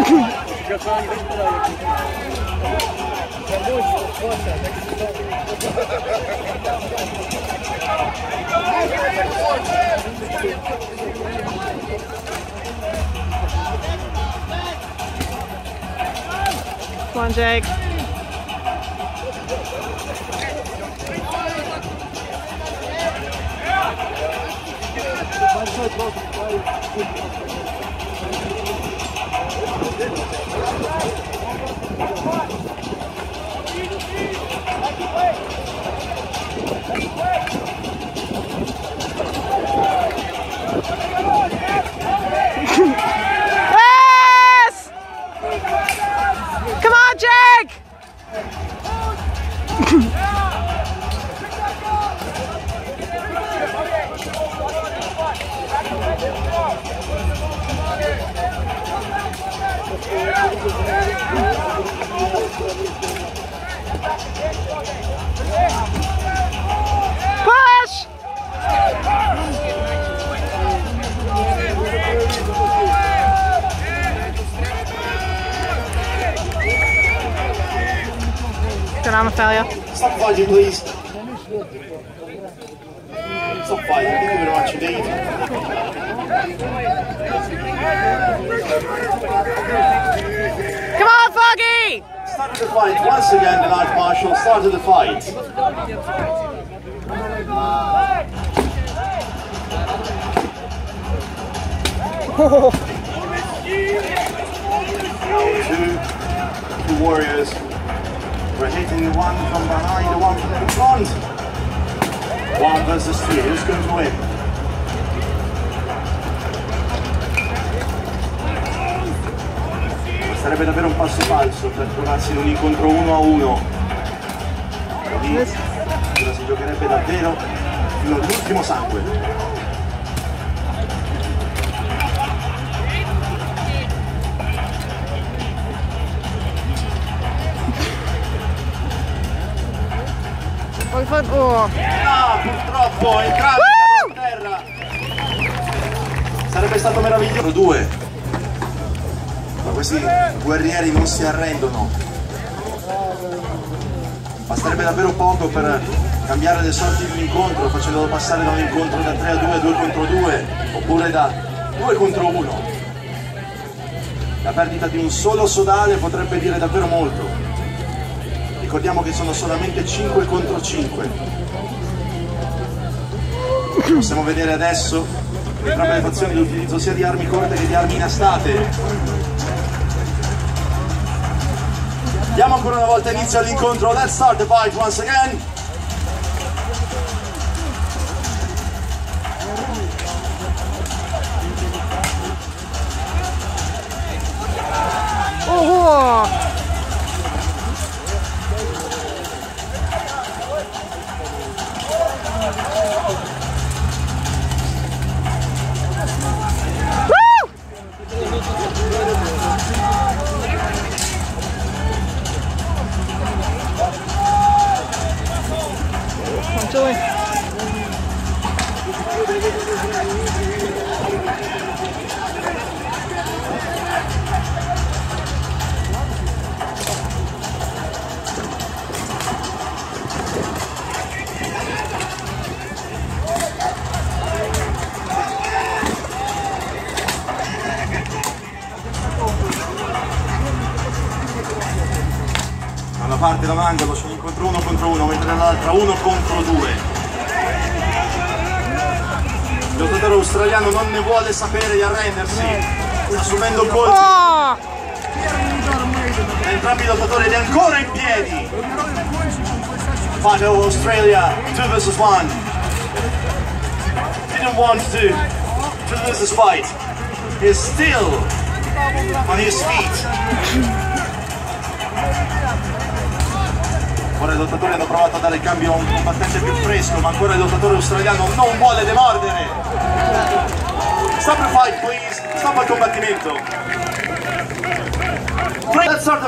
Come on, Jake. Yes! Good arm failure. Stop fighting, please. Stop fighting. Give it what you need. The fight once again, the Night Marshal started the fight. Two, two warriors. We're hitting one from behind, the one from the front. One versus three. Who's going to win? Sarebbe davvero un passo falso per trovarsi in un incontro uno a uno. Lì ora si giocherebbe davvero fino all'ultimo sangue. Oh. Ah, purtroppo entrambi a terra. Sarebbe stato meraviglioso. Due. Ma questi guerrieri non si arrendono. Basterebbe davvero poco per cambiare le sorti di un incontro, facendolo passare da un incontro da 3 a 2 a 2 contro 2, oppure da 2 contro 1. La perdita di un solo sodale potrebbe dire davvero molto. Ricordiamo che sono solamente 5 contro 5. Possiamo vedere adesso entrambe le fazioni l'utilizzo sia di armi corte che di armi inastate. Diamo ancora una volta inizio all'incontro. Let's start the fight once again. Parte c'è un incontro uno contro uno, mentre dall'altra uno contro due. Lottatore australiano non ne vuole sapere di arrendersi, sta subendo colpi. Oh! Entrambi i lottatori ed è ancora in piedi. Over Australia, 2 vs 1. Didn't want to, to lose this fight. Is still on his feet. Ora i lottatori hanno provato a dare il cambio a un combattente più fresco, ma ancora il lottatore australiano non vuole demordere. Stop the fight, please. Stop il combattimento. Let's start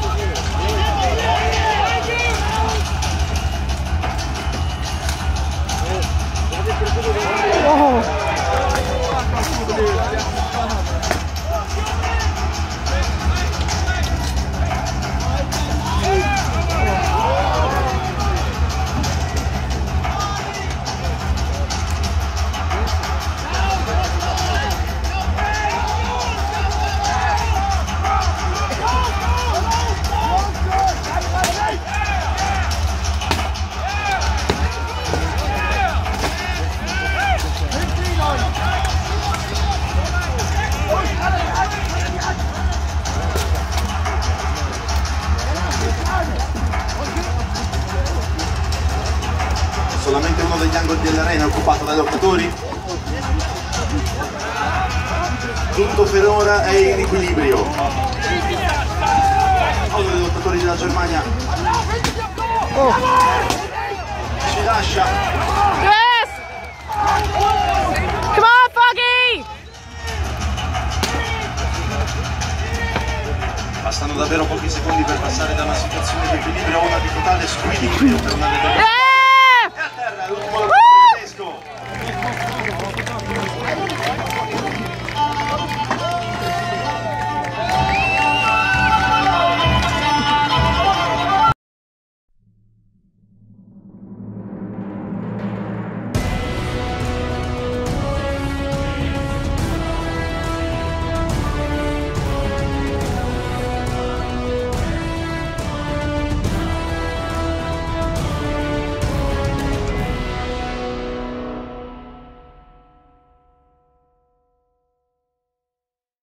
Oh. dell'arena occupata dai lottatori tutto per ora è in equilibrio. Uno dei lottatori della Germania. Ci lascia! Come on, Foggy! Bastano davvero pochi secondi per passare da una situazione di equilibrio a una di totale squilibrio per una determinata... Eh!